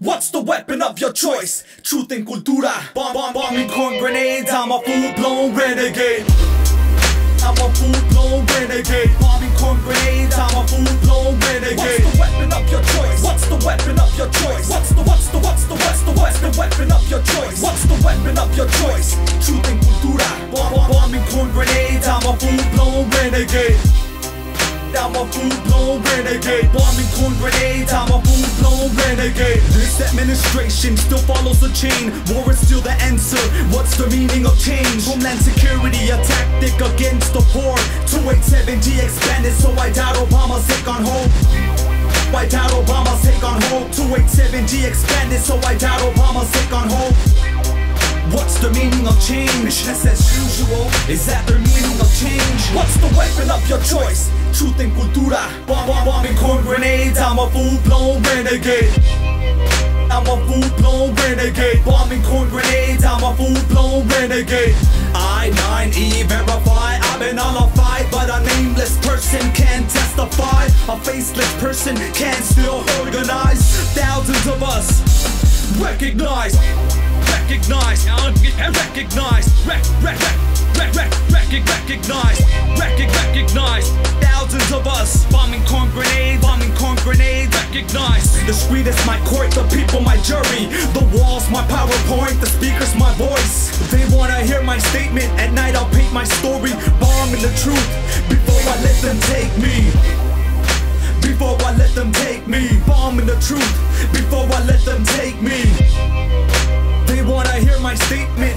What's the weapon of your choice? Truth and cultura. Bomb, bomb, bombing corn grenades. I'm a full blown renegade. I'm a full blown renegade. Bombing corn grenades. I'm a full blown renegade. What's the weapon of your choice? What's the weapon of your choice? What's the what's the what's the what's the what's the weapon of your choice? What's the weapon of your choice? Truth and cultura. Bomb, bomb, corn grenades. I'm a full blown renegade. I'm a full-blown renegade Bombing corn grenades, I'm a full-blown renegade This administration still follows the chain War is still the answer, what's the meaning of change? Homeland security, a tactic against the poor 287G expanded, so I doubt Obama's take on hope I doubt Obama's take on hope 287G expanded, so I doubt Obama's take on hope meaning of change? That's as usual. Is that the meaning of change? What's the weapon of your choice? Truth and cultura. Bomb, bomb, bombing corn grenades. I'm a full-blown renegade. I'm a full-blown renegade. Bombing corn grenades. I'm a full-blown renegade. I-9 E-Verify. I've been on a fight, but a nameless person can testify. A faceless person can still organize. Thousands of us recognize recognize, recognize, rec, rec, rec, rec, rec, recognize, rec, recognize. Thousands of us bombing corn grenades, bombing corn grenades, recognize. The street is my court, the people my jury, the walls my PowerPoint, the speakers my voice. They wanna hear my statement. At night I'll paint my story, bombing the truth before I let them take me. Before I let them take me, bombing the truth before I let them take me. They wanna hear my statement.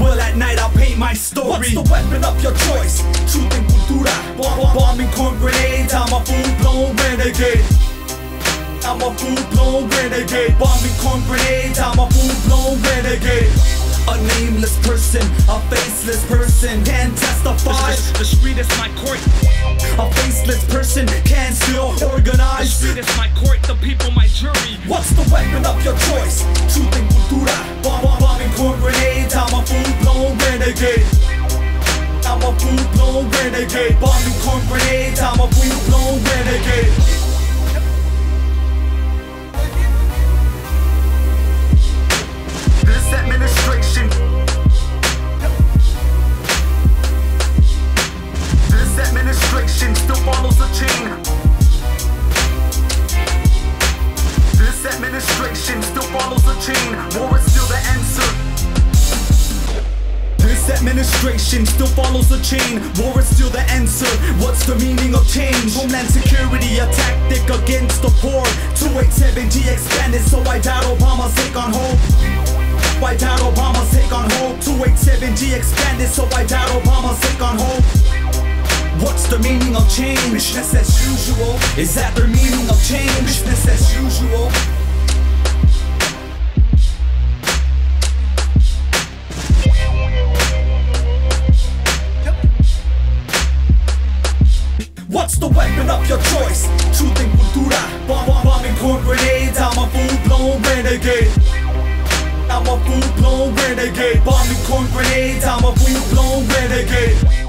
Well, at night I'll paint my story. What's the weapon of your choice? Truth and cultura. Bomb, bombing corn grenades. I'm a full-blown renegade. I'm a full-blown renegade. Bombing corn grenades. I'm a full-blown renegade. A nameless person, a faceless person can testify. The, the street is my court. A faceless person can still organize. The street is my court. The people my jury. What's the weapon of your choice? Truth and cultura. Renegade. Bombing corn grenades. I'm a full-blown renegade. This administration. This administration still follows the chain. This administration still follows the chain. War This administration still follows the chain. War is still the answer. What's the meaning of change? Homeland security, a tactic against the poor. 287G expanded, so I doubt Obama's take on hope. I doubt Obama's take on hope. 287G expanded, so I doubt Obama's take on hope. What's the meaning of change? Business as usual. Is that the meaning of change? Business as usual. Your choice? Cultura. Bomb, bomb, bombing corn grenades. I'm a full-blown renegade. I'm a full-blown renegade. Bombing corn grenades. I'm a full-blown renegade.